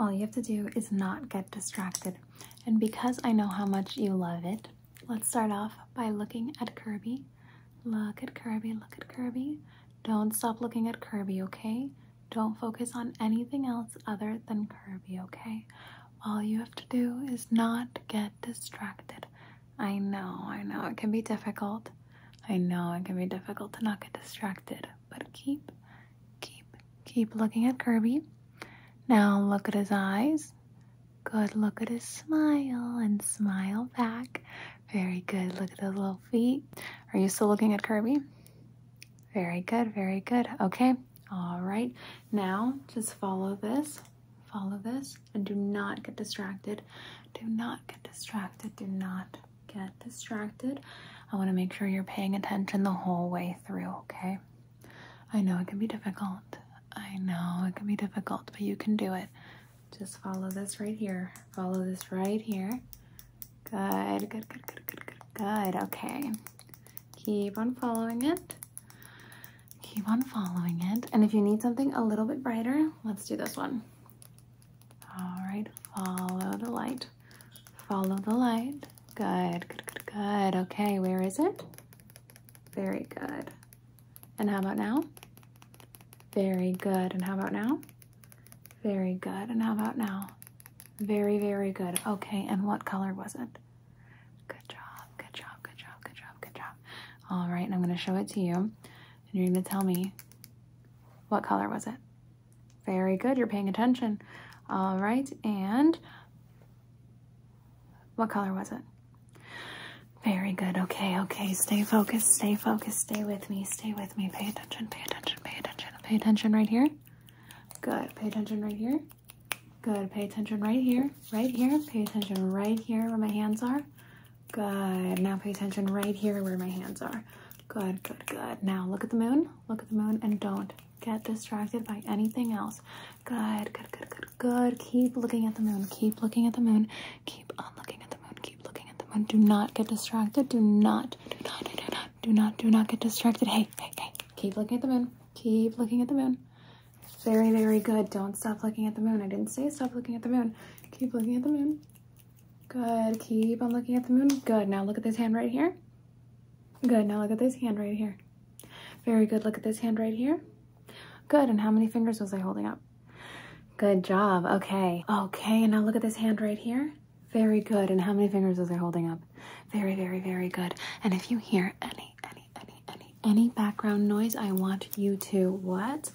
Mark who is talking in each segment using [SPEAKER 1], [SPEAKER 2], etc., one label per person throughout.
[SPEAKER 1] all you have to do is not get distracted. And because I know how much you love it, let's start off by looking at Kirby. Look at Kirby, look at Kirby. Don't stop looking at Kirby, okay? Don't focus on anything else other than Kirby, okay? All you have to do is not get distracted. I know, I know, it can be difficult. I know it can be difficult to not get distracted, but keep, keep, keep looking at Kirby. Now look at his eyes. Good, look at his smile and smile back. Very good, look at his little feet. Are you still looking at Kirby? Very good, very good. Okay, all right. Now just follow this, follow this, and do not get distracted. Do not get distracted. Do not get distracted. I want to make sure you're paying attention the whole way through, okay? I know it can be difficult. I know it can be difficult, but you can do it. Just follow this right here. Follow this right here. Good, good, good, good, good, good, good. Okay. Keep on following it. Keep on following it. And if you need something a little bit brighter, let's do this one. All right, follow the light. Follow the light. Good, good, good, good. Okay, where is it? Very good. And how about now? Very good. And how about now? Very good. And how about now? Very, very good. Okay, and what color was it? Good job, good job, good job, good job, good job. All right, and I'm going to show it to you. And you're going to tell me what color was it? Very good, you're paying attention. All right, and what color was it? Very good. Okay, okay. Stay focused, stay focused, stay with me, stay with me. Pay attention, pay attention, pay attention. Pay attention right here. Good. Pay attention right here. Good. Pay attention right here, right here. Pay attention right here where my hands are. Good. Now pay attention right here where my hands are. Good, good, good. Now look at the moon. Look at the moon and don't get distracted by anything else. Good, good, good, good, good. Keep looking at the moon. Keep looking at the moon. Keep on looking at the moon. Keep looking at the moon. Do not get distracted. Do not, do not, do not, do not, do not get distracted. Hey, hey, hey. Keep looking at the moon. Keep looking at the moon. Very, very good. Don't stop looking at the moon. I didn't say stop looking at the moon. Keep looking at the moon. Good. Keep on looking at the moon. Good. Now look at this hand right here. Good. Now look at this hand right here. Very good. Look at this hand right here. Good. And how many fingers was I holding up? Good job. Okay. Okay. And now look at this hand right here. Very good. And how many fingers was I holding up? Very, very, very good. And if you hear any, any, background noise, I want you to what?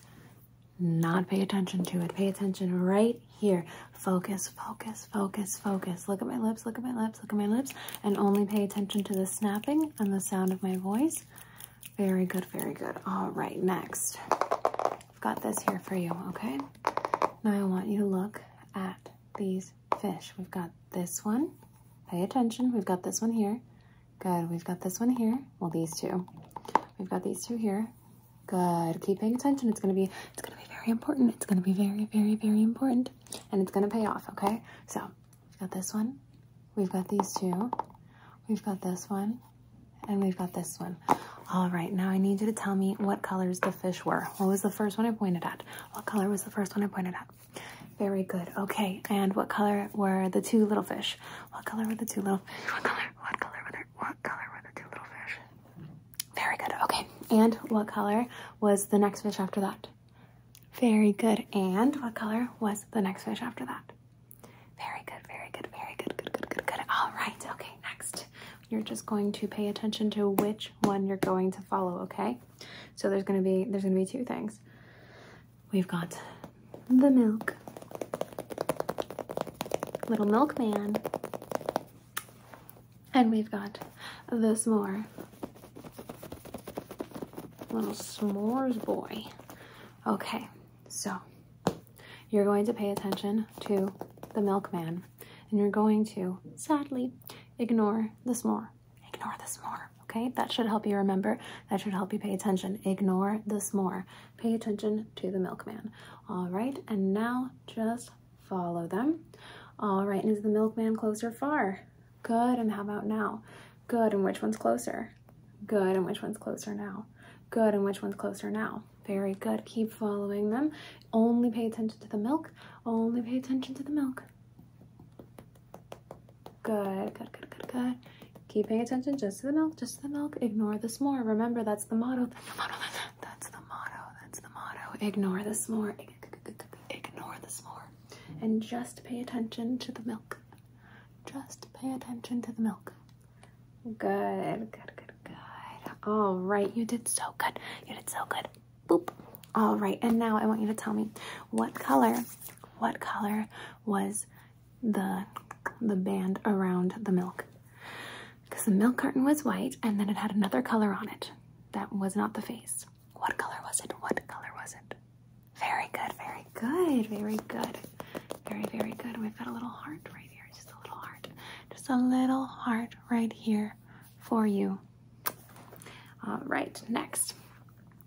[SPEAKER 1] Not pay attention to it. Pay attention right here. Focus, focus, focus, focus. Look at my lips, look at my lips, look at my lips, and only pay attention to the snapping and the sound of my voice. Very good, very good. All right, next. I've got this here for you, okay? Now I want you to look at these fish. We've got this one. Pay attention. We've got this one here. Good. We've got this one here. Well, these two. We've got these two here. Good. Keep paying attention. It's gonna be it's gonna be very important. It's gonna be very, very, very important. And it's gonna pay off, okay? So we've got this one, we've got these two, we've got this one, and we've got this one. All right, now I need you to tell me what colors the fish were. What was the first one I pointed at? What color was the first one I pointed at? Very good. Okay, and what color were the two little fish? What color were the two little fish? What color were the, what color were the two little fish? Very good. Okay, and what color was the next fish after that? Very good. And what color was the next fish after that? Very good, very good, very good, good, good, good, good. All right, okay, next. You're just going to pay attention to which one you're going to follow, okay? So there's gonna be there's gonna be two things. We've got the milk, little milkman, and we've got the s'more, little s'mores boy. Okay, so you're going to pay attention to the milkman and you're going to sadly ignore the s'more. Ignore the s'more, okay? That should help you remember. That should help you pay attention. Ignore the s'more. Pay attention to the milkman. All right, and now just follow them. All right, and is the milkman close or far? Good, and how about now? Good, and which one's closer? Good, and which one's closer now? Good, and which one's closer now? Very good. Keep following them. Only pay attention to the milk. Only pay attention to the milk. Good, good, good, good, good. Keep paying attention just to the milk, just to the milk. Ignore the s'more. Remember, that's the motto. That's the motto. That's the motto. That's the motto. Ignore the s'more. Ignore the s'more. And just pay attention to the milk. Just pay attention to the milk. Good, good. All right, you did so good. You did so good. Boop. All right, and now I want you to tell me what color, what color was the the band around the milk? Because the milk carton was white, and then it had another color on it. That was not the face. What color was it? What color was it? Very good, very good, very good. Very, very good. We've got a little heart right here. Just a little heart. Just a little heart right here for you. All right, next.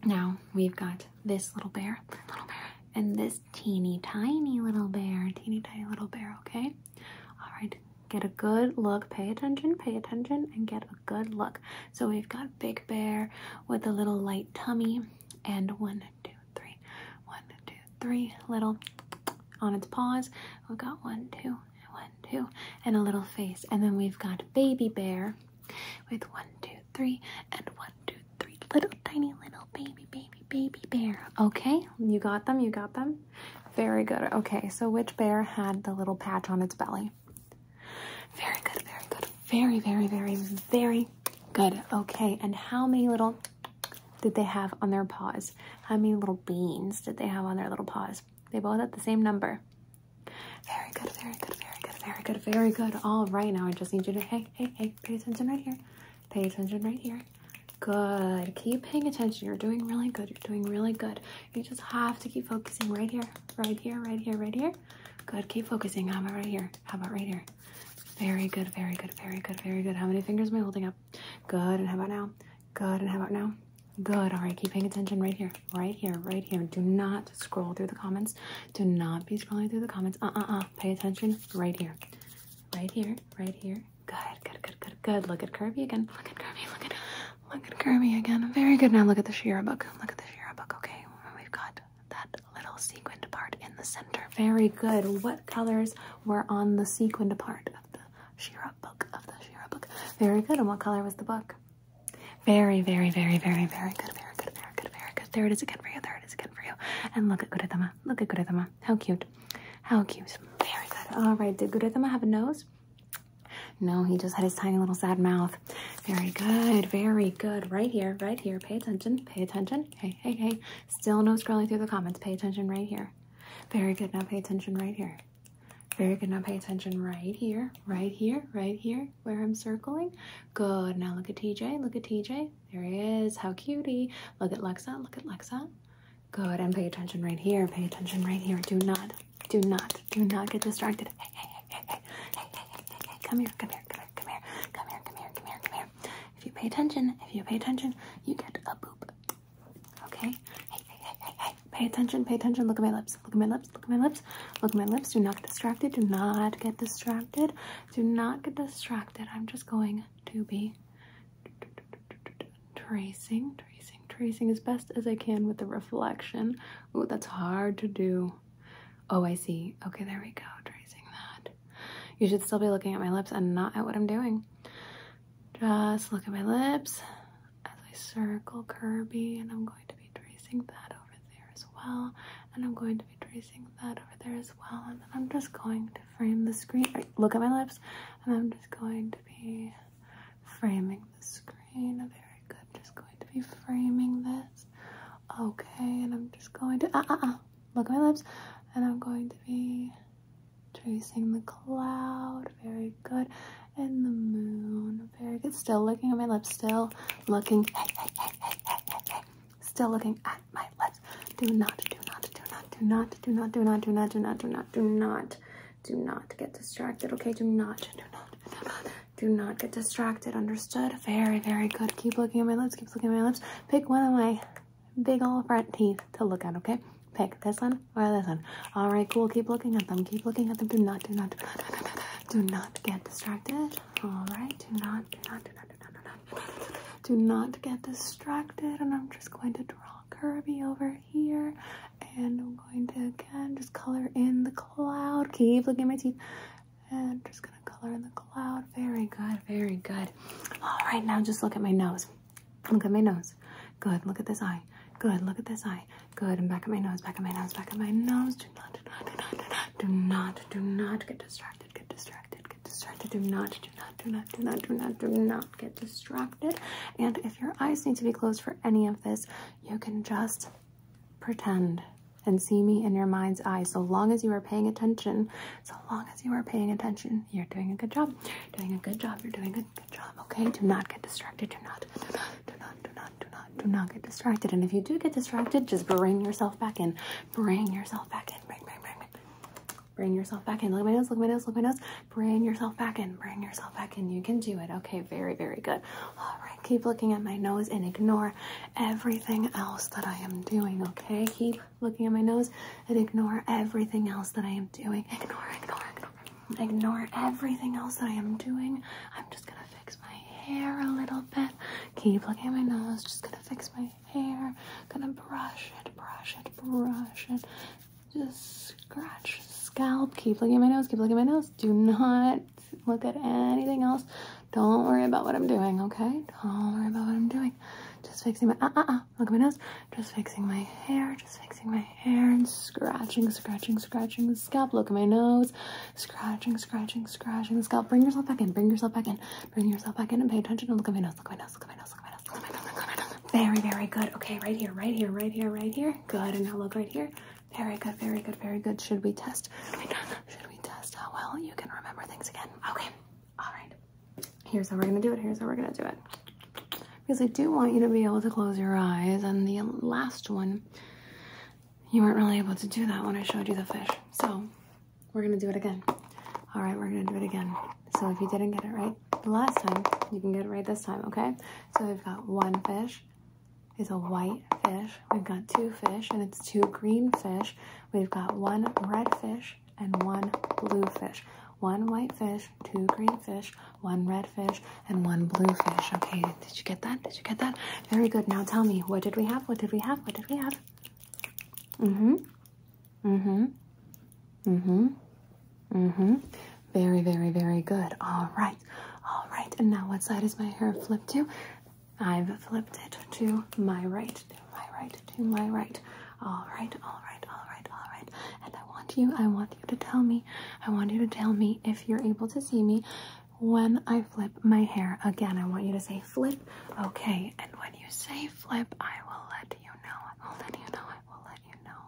[SPEAKER 1] Now we've got this little bear, little bear, and this teeny tiny little bear, teeny tiny little bear, okay? All right, get a good look. Pay attention, pay attention, and get a good look. So we've got Big Bear with a little light tummy and one, two, three, one, two, three little on its paws. We've got one, two, one, two, and a little face. And then we've got Baby Bear with one, two, three, and one, little tiny little baby, baby, baby bear. Okay, you got them, you got them. Very good. Okay, so which bear had the little patch on its belly? Very good, very good. Very, very, very, very good. Okay, and how many little did they have on their paws? How many little beans did they have on their little paws? They both had the same number. Very good, very good, very good, very good, very good. All right, now I just need you to, hey, hey, hey, pay attention right here. Pay attention right here. Good. Keep paying attention. You're doing really good. You're doing really good. You just have to keep focusing right here, right here, right here, right here. Good. Keep focusing. How about right here? How about right here? Very good, very good, very good, very good. How many fingers am I holding up? Good. And how about now? Good. And how about now? Good. All right. Keep paying attention right here, right here, right here. Do not scroll through the comments. Do not be scrolling through the comments. Uh-uh-uh. Pay attention right here. Right here, right here. Good, good, good, good, good. Look at Kirby again. Look at Kirby. Look at, look at Kirby again. Very good. Now look at the Shira book. Look at the Shira book. Okay. We've got that little sequined part in the center. Very good. What colors were on the sequined part of the Shira book? Of the Shira book. Very good. And what color was the book? Very, very, very, very, very good, very good, very good, very good. There it is again for you. There it is again for you. And look at Gudetama. Look at Gudetama. How cute. How cute. Very good. All right. Did Gudetama have a nose? No, he just had his tiny little sad mouth. Very good. Very good. Right here. Right here. Pay attention. Pay attention. Hey, hey, hey. Still no scrolling through the comments. Pay attention right here. Very good. Now pay attention right here. Very good. Now pay attention right here, right here, right here, where I'm circling. Good. Now look at TJ. Look at TJ. There he is. How cutie. Look at Lexa. Look at Lexa. Good. And pay attention right here. Pay attention right here. Do not, do not, do not get distracted. Hey, hey, hey, hey, hey, hey, hey. Come here, come here, come here, come here, come here, come here, come here, come here. If you pay attention, if you pay attention, you get a boop. Okay? Hey, hey, hey, hey, hey. Pay attention, pay attention. Look at my lips. Look at my lips. Look at my lips. Look at my lips. Do not get distracted. Do not get distracted. Do not get distracted. I'm just going to be tracing, tracing, tracing as best as I can with the reflection. Ooh, that's hard to do. Oh, I see. Okay, there we go. You should still be looking at my lips and not at what I'm doing. Just look at my lips as I circle Kirby, and I'm going to be tracing that over there as well. And I'm going to be tracing that over there as well. And then I'm just going to frame the screen. Look at my lips, and I'm just going to be framing the screen. Very good. Just going to be framing this. Okay, and I'm just going to, uh, uh, uh. Look at my lips, and I'm going to be tracing the cloud. Very good. And the moon. Very good. Still looking at my lips. Still looking. Hey, hey, hey, hey, hey, hey. Still looking at my lips. Do not, do not, do not, do not, do not, do not, do not, do not, do not, do not, do not get distracted. Okay, do not, do not, do not, do not get distracted. Understood? Very, very good. Keep looking at my lips. Keep looking at my lips. Pick one of my big old front teeth to look at. Okay. Pick this one or this one. All right, cool. Keep looking at them. Keep looking at them. Do not, do not, do not, do not get distracted. All right. Do not, do not, do not, do not, do not, do not get distracted. And I'm just going to draw Kirby over here. And I'm going to again just color in the cloud. Keep looking at my teeth. And just gonna color in the cloud. Very good, very good. All right, now just look at my nose. Look at my nose. Good, look at this eye. Good, look at this eye. Good, and back at my nose, back at my nose, back at my nose. Do not, do not, do not, do not, do not, do not get distracted, get distracted, get distracted. Do not, do not, do not, do not, do not, do not get distracted. And if your eyes need to be closed for any of this, you can just pretend and see me in your mind's eye. So long as you are paying attention, so long as you are paying attention, you're doing a good job. Doing a good job. You're doing a good job. Okay? Do not get distracted. Do not, do not, do not, do not, do not, do not get distracted. And if you do get distracted, just bring yourself back in. Bring yourself back in. Bring, bring, bring, bring. Bring yourself back in. Look at my nose, look at my nose, look at my nose. Bring yourself back in. Bring yourself back in. You can do it. Okay, very, very good. All right, keep looking at my nose and ignore everything else that I am doing. Okay, keep looking at my nose and ignore everything else that I am doing. Ignore, ignore, ignore. Ignore everything else that I am doing. I'm just gonna fix my hair a little bit. Keep looking at my nose. Just gonna fix my hair. Gonna brush it, brush it, brush it. Just scratch scalp. Keep looking at my nose. Keep looking at my nose. Do not look at anything else. Don't worry about what I'm doing, okay? Don't worry about what I'm doing. Just fixing my uh uh uh. Look at my nose. Just fixing my hair. Just fixing my hair and scratching, scratching, scratching the scalp. Look at my nose. Scratching, scratching, scratching the scalp. Bring yourself back in. Bring yourself back in. Bring yourself back in and pay attention. Look at my nose. Look at my nose. Look at my nose. Look at my nose. Look at my nose. Look at my nose. Very, very good. Okay, right here, right here, right here, right here. Good. And now look right here. Very good, very good, very good. Should we test? Should we test how well you can remember things again? Okay. All right. Here's how we're gonna do it. Here's how we're gonna do it. Because I do want you to be able to close your eyes. And the last one, you weren't really able to do that when I showed you the fish. So we're gonna do it again. All right, we're gonna do it again. So if you didn't get it right the last time, you can get it right this time, okay? So we've got one fish, is a white fish. We've got two fish, and it's two green fish. We've got one red fish and one blue fish. One white fish, two green fish, one red fish, and one blue fish. Okay, did you get that? Did you get that? Very good. Now tell me, what did we have? What did we have? What did we have? Mm-hmm. Mm-hmm. Mm-hmm. Mm-hmm. Very, very, very good. All right. All right. And now what side is my hair flipped to? I've flipped it to my right, to my right, to my right. All right, all right, all right, all right. And I want you, I want you to tell me, I want you to tell me if you're able to see me when I flip my hair. Again, I want you to say flip. Okay, and when you say flip, I will let you know. I will let you know. I will let you know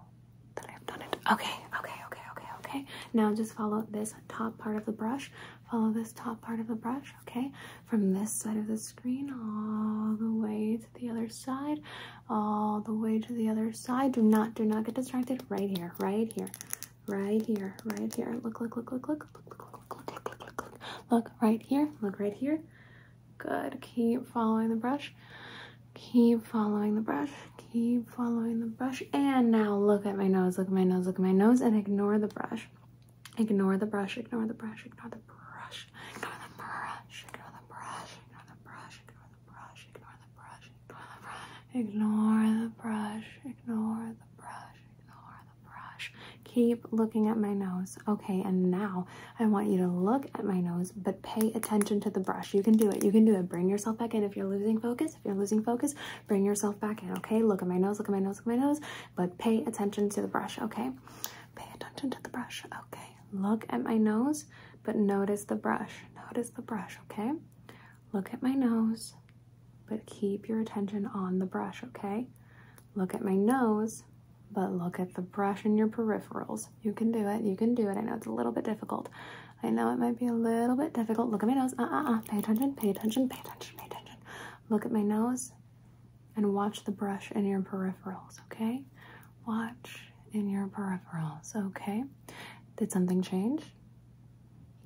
[SPEAKER 1] that I've done it. Okay, okay, okay, okay, okay. Now just follow this top part of the brush. Follow this top part of the brush, okay? From this side of the screen all the way to the other side, all the way to the other side. Do not, do not get distracted. Right here, right here, right here, right here. Look, look, look, look, look, look, look, look, look, look, look, look. Look look, look right here, look right here. Good. Keep following the brush. Keep following the brush. Keep following the brush. And now look at my nose, look at my nose, look at my nose, and ignore the brush. Ignore the brush, ignore the brush, ignore the brush brush, ignore the brush, ignore the brush, ignore the brush, ignore the brush, ignore the brush, ignore the brush, ignore the brush, ignore the brush. Keep looking at my nose. Okay, and now I want you to look at my nose, but pay attention to the brush. You can do it. You can do it. Bring yourself back in if you're losing focus. If you're losing focus, bring yourself back in. Okay, look at my nose, look at my nose, look at my nose, but pay attention to the brush. Okay, pay attention to the brush. Okay, look at my nose but notice the brush. Notice the brush, okay? Look at my nose, but keep your attention on the brush, okay? Look at my nose, but look at the brush in your peripherals. You can do it. You can do it. I know it's a little bit difficult. I know it might be a little bit difficult. Look at my nose. Uh-uh-uh. Pay attention. Pay attention. Pay attention. Pay attention. Look at my nose and watch the brush in your peripherals, okay? Watch in your peripherals, okay? Did something change?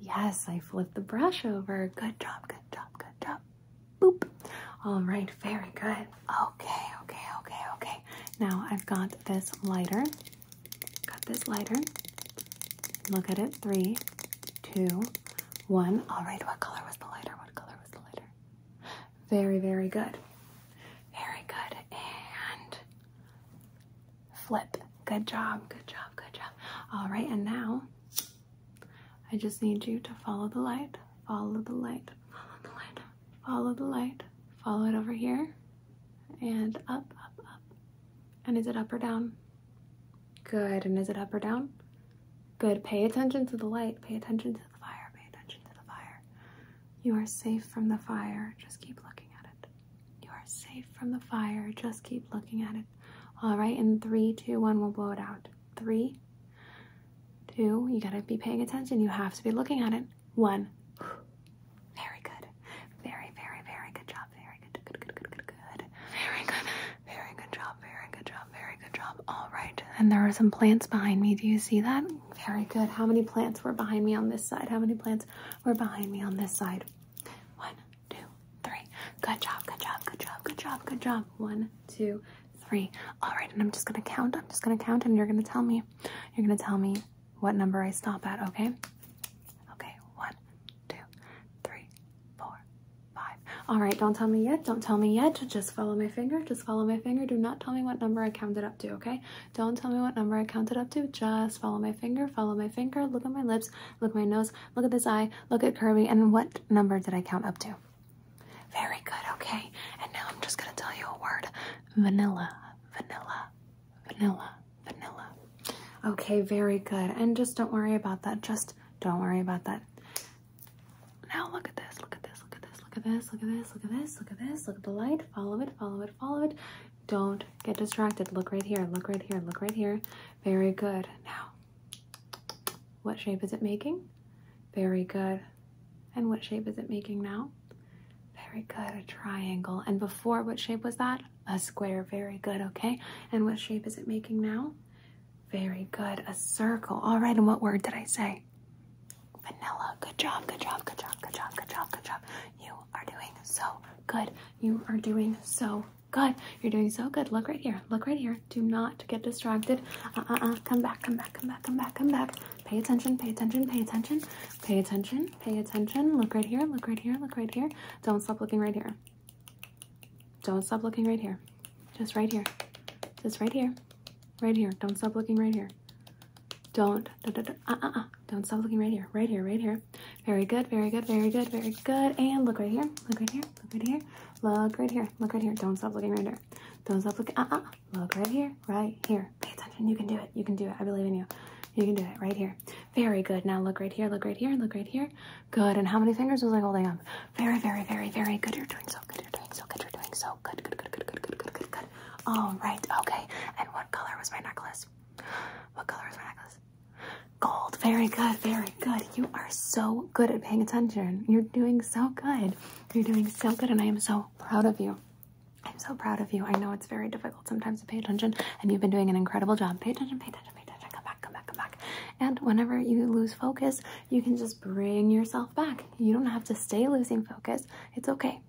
[SPEAKER 1] Yes, I flipped the brush over. Good job, good job, good job. Boop. All right, very good. Okay, okay, okay, okay. Now I've got this lighter. Got this lighter. Look at it. Three, two, one. All right, what color was the lighter? What color was the lighter? Very, very good. Very good. And flip. Good job, good job, good job. All right, and now I just need you to follow the light, follow the light, follow the light, follow the light, follow it over here, and up, up, up. And is it up or down? Good, and is it up or down? Good, pay attention to the light, pay attention to the fire, pay attention to the fire. You are safe from the fire, just keep looking at it. You are safe from the fire, just keep looking at it. All right, in three, two, one, we'll blow it out. Three, two, you gotta be paying attention. You have to be looking at it. One. Very good. Very, very, very good job. Very good, good, good, good, good, good. Very good. Very good job. Very good job. Job. All right. And there are some plants behind me. Do you see that? Very good. How many plants were behind me on this side? How many plants were behind me on this side? One, two, three. Good job. Good job. Good job. Good job. Good job. One, two, three. All right. And I'm just going to count. I'm just going to count and you're going to tell me. You're going to tell me what number I stop at? Okay, one, two, three, four, five. All right, don't tell me yet. Don't tell me yet. Just follow my finger. Just follow my finger. Do not tell me what number I counted up to, okay? Don't tell me what number I counted up to. Just follow my finger. Follow my finger. Look at my lips. Look at my nose. Look at this eye. Look at Kirby. And what number did I count up to? Very good, okay. And now I'm just gonna tell you a word. Vanilla, vanilla, vanilla, vanilla. Okay, very good. And just don't worry about that. Just don't worry about that. Now look at this, look at this, look at this, look at this, look at the light, follow it, follow it, follow it. Don't get distracted. Look right here, look right here, look right here. Very good. Now, what shape is it making? Very good. And what shape is it making now? Very good, a triangle. And before, what shape was that? A square, very good, okay. And what shape is it making now? Very good, a circle. All right, and what word did I say? Vanilla, good job, good job, good job, good job, good job, good job. You are doing so good. You are doing so good. You're doing so good. Look right here, look right here. Do not get distracted. Uh-uh-uh, come back, come back, come back, come back, come back. Pay attention, pay attention, pay attention, pay attention, pay attention. Look right here, look right here, look right here. Don't stop looking right here. Don't stop looking right here. Just right here. Just right here. Right here. Don't stop looking right here. Don't, don't, don't, uh-uh-uh. Don't stop looking right here. Right here, right here. Very good, very good, very good, very good. And look right here. Look right here. Look right here. Look right here. Look right here. Don't stop looking right here. Don't stop looking. Uh-uh. Look right here. Right here. Pay attention. You can do it. You can do it. I believe in you. You can do it right here. Very good. Now look right here. Look right here. Look right here. Good. And how many fingers was I holding up? Very, very, very, very good. You're doing so good. You're doing so good. You're doing so good. Good, good, good, good, good, good, good, good. All right. Okay. And what color was my necklace? What color was my necklace? Gold. Very good. Very good. You are so good at paying attention. You're doing so good. You're doing so good. And I am so proud of you. I'm so proud of you. I know it's very difficult sometimes to pay attention, and you've been doing an incredible job. Pay attention, pay attention, pay attention. Come back, come back, come back. And whenever you lose focus, you can just bring yourself back. You don't have to stay losing focus. It's okay.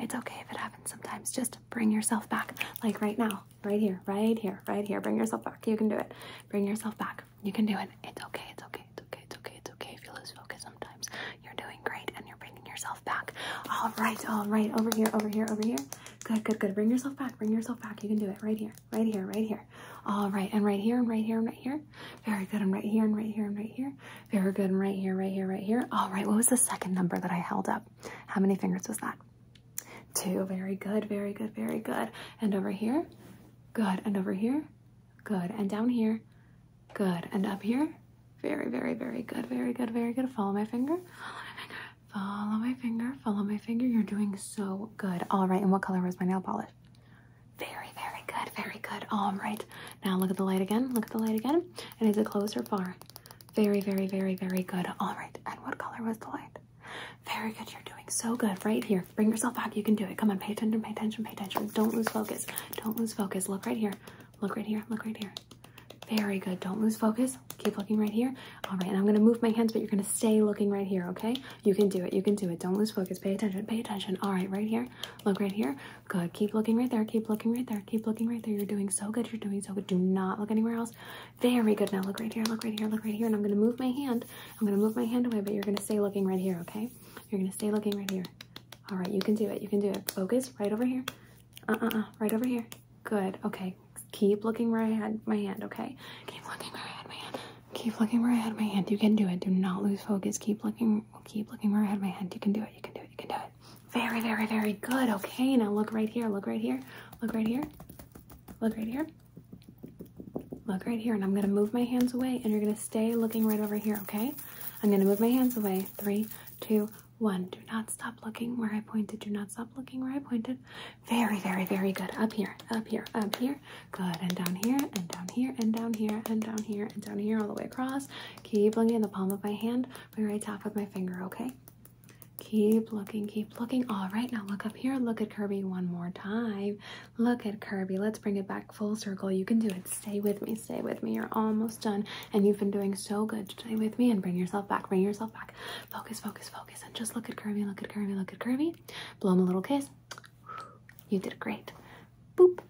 [SPEAKER 1] It's okay if it happens sometimes. Just bring yourself back. Like right now, right here, right here, right here. Bring yourself back. You can do it. Bring yourself back. You can do it. It's okay. It's okay. It's okay. It's okay. It's okay if you lose focus sometimes. You're doing great and you're bringing yourself back. All right. All right. Over here. Over here. Over here. Good. Good. Good. Bring yourself back. Bring yourself back. You can do it. Right here. Right here. Right here. All right. And right here. And right here. And right here. Very good. And right here. And right here. And right here. Very good. And right here. Right here. Right here. All right. What was the second number that I held up? How many fingers was that? Two. Very good. Very good. Very good. And over here. Good. And over here. Good. And down here. Good. And up here. Very, very, very good. Very good. Very good. Follow my finger. Follow my finger. Follow my finger. You're doing so good. All right. And what color was my nail polish? Very, very good. Very good. All right. Now look at the light again. Look at the light again. And is it close or far? Very, very, very, very good. All right. And what color was the light? Very good. You're doing so good. Right here. Bring yourself back. You can do it. Come on. Pay attention. Pay attention. Pay attention. Don't lose focus. Don't lose focus. Look right here. Look right here. Look right here. Very good. Don't lose focus. Keep looking right here. All right, and I'm going to move my hands, but you're going to stay looking right here, okay? You can do it. You can do it. Don't lose focus. Pay attention. Pay attention. All right, right here. Look right here. Good. Keep looking right there. Keep looking right there. Keep looking right there. You're doing so good. You're doing so good. Do not look anywhere else. Very good. Now look right here. Look right here. Look right here. And I'm going to move my hand. I'm going to move my hand away, but you're going to stay looking right here, okay? You're going to stay looking right here. All right, you can do it. You can do it. Focus right over here. Uh-uh-uh. Right over here. Good. Okay. Keep looking where I had my hand, okay? Keep looking where I had my hand. Keep looking where I had my hand. You can do it. Do not lose focus. Keep looking, keep looking where I had my hand. You can do it. You can do it. You can do it. Very, very, very good. Okay, now look right here. Look right here. Look right here. Look right here. Look right here. And I'm to move my hands away and you're to stay looking right over here, okay? I'm to move my hands away. Three, two, one. Do not stop looking where I pointed. Do not stop looking where I pointed. Very, very, very good. Up here, up here, up here. Good. And down here, and down here, and down here, and down here, and down here, all the way across. Keep looking in the palm of my hand where I tap with my finger, okay? Keep looking, keep looking. All right, now look up here. Look at Kirby one more time. Look at Kirby. Let's bring it back full circle. You can do it. Stay with me, stay with me. You're almost done. And you've been doing so good. Stay with me and bring yourself back. Bring yourself back. Focus, focus, focus. And just look at Kirby, look at Kirby, look at Kirby. Blow him a little kiss. You did great. Boop.